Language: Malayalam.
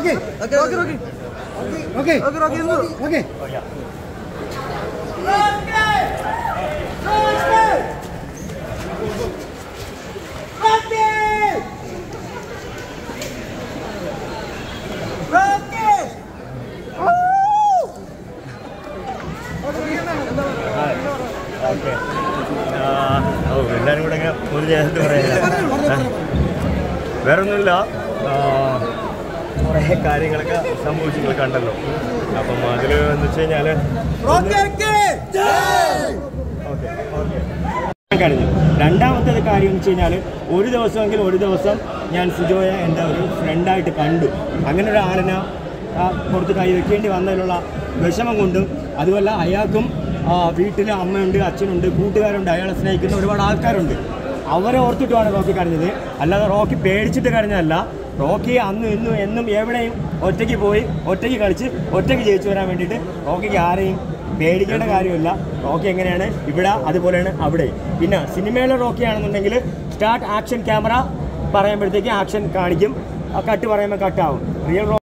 Okay. Okay. Okay. Okay. Okay. Oh, yeah. Okay. ഓ എല്ലാവരും കൂടെ ഇങ്ങനെ ഒരു പറയാ വേറെ ഒന്നുമില്ല കുറേ കാര്യങ്ങളൊക്കെ സംഭവിച്ചു കണ്ടല്ലോ. അപ്പം അതിൽ എന്ന് വെച്ച് കഴിഞ്ഞാൽ ഓക്കെ ഓക്കെ. കഴിഞ്ഞു. രണ്ടാമത്തെ കാര്യം എന്ന് വെച്ച് കഴിഞ്ഞാൽ ഒരു ദിവസമെങ്കിലും ഒരു ദിവസം ഞാൻ സുജോയെ എന്റെ ഒരു ഫ്രണ്ടായിട്ട് കണ്ടു. അങ്ങനെ ഒരു ആളിനെ പുറത്ത് കൈ വെക്കേണ്ടി വന്നതിലുള്ള വിഷമം കൊണ്ടും അതുമല്ല അയാൾക്കും വീട്ടിൽ അമ്മയുണ്ട് അച്ഛനുണ്ട് കൂട്ടുകാരുണ്ട് അയാളെ സ്നേഹിക്കുന്ന ഒരുപാട് ആൾക്കാരുണ്ട്. അവരെ ഓർത്തിട്ടുമാണ് റോക്കി കരഞ്ഞത്. അല്ലാതെ റോക്കി പേടിച്ചിട്ട് കരഞ്ഞതല്ല. റോക്കി അന്നും ഇന്നും എന്നും എവിടെയും ഒറ്റയ്ക്ക് പോയി ഒറ്റയ്ക്ക് കളിച്ച് ഒറ്റയ്ക്ക് ജയിച്ചു വരാൻ വേണ്ടിയിട്ട് റോക്കിക്ക് ആരെയും പേടിക്കേണ്ട കാര്യമില്ല. റോക്കി എങ്ങനെയാണ്? ഇവിടെ അതുപോലെയാണ് അവിടെ. പിന്നെ സിനിമയിലെ റോക്കി ആണെന്നുണ്ടെങ്കിൽ സ്റ്റാർട്ട് ആക്ഷൻ ക്യാമറ പറയുമ്പോഴത്തേക്ക് ആക്ഷൻ കാണിക്കും. കട്ട് പറയുമ്പോൾ കട്ടാവും. റിയൽ